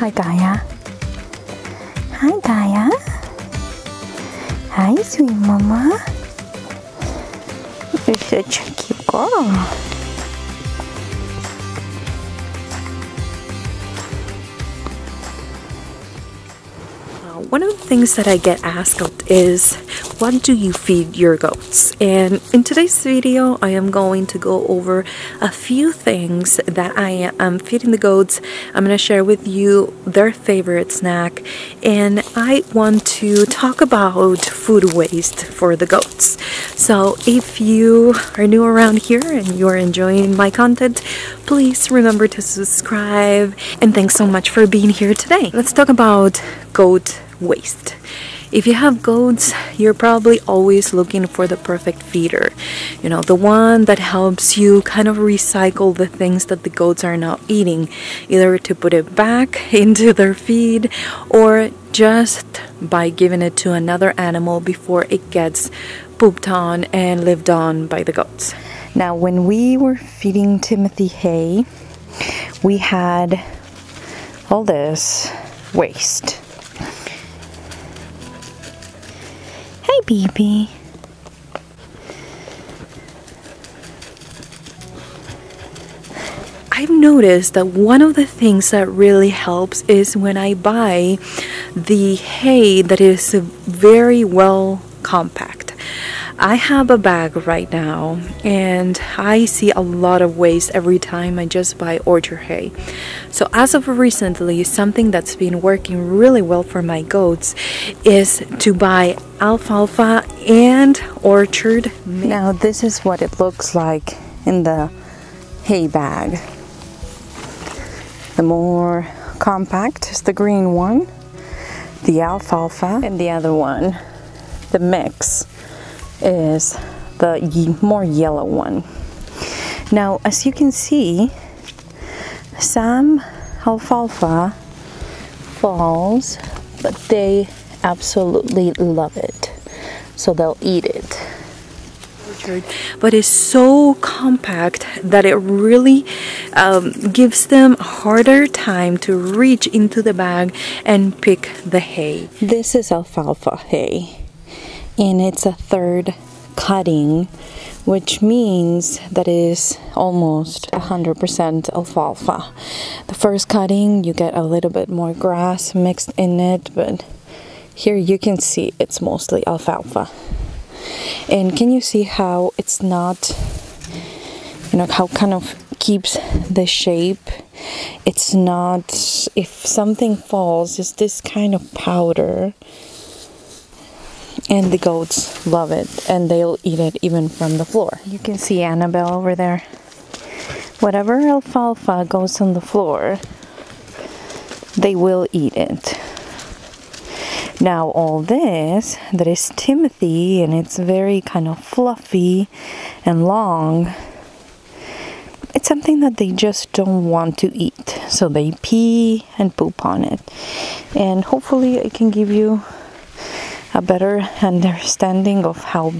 Hi, Gaia. Hi, Gaia. Hi, sweet mama. You're such a cute girl. One of the things that I get asked is what do you feed your goats? And in today's video, I am going to go over a few things that I am feeding the goats. I'm going to share with you their favorite snack and I want to talk about food waste for the goats. So if you are new around here and you're enjoying my content, please remember to subscribe and thanks so much for being here today. Let's talk about goat waste. If you have goats, you're probably always looking for the perfect feeder. You know, the one that helps you kind of recycle the things that the goats are not eating, either to put it back into their feed or just by giving it to another animal before it gets pooped on and lived on by the goats. Now, when we were feeding Timothy hay, we had all this waste. I've noticed that one of the things that really helps is when I buy the hay that is very well compact. I have a bag right now and I see a lot of waste every time I just buy orchard hay. So as of recently, something that's been working really well for my goats is to buy alfalfa and orchard. Now this is what it looks like in the hay bag. The more compact is the green one, the alfalfa, and the other one, the mix is the more yellow one. Now, as you can see, some alfalfa falls, but they absolutely love it. So they'll eat it. But it's so compact that it really um, gives them a harder time to reach into the bag and pick the hay. This is alfalfa hay and it's a third cutting which means that is almost 100% alfalfa. The first cutting you get a little bit more grass mixed in it but here you can see it's mostly alfalfa. And can you see how it's not you know how kind of keeps the shape it's not if something falls it's this kind of powder and the goats love it and they'll eat it even from the floor. You can see Annabelle over there. Whatever alfalfa goes on the floor, they will eat it. Now all this, that is Timothy and it's very kind of fluffy and long, it's something that they just don't want to eat. So they pee and poop on it. And hopefully I can give you a better understanding of how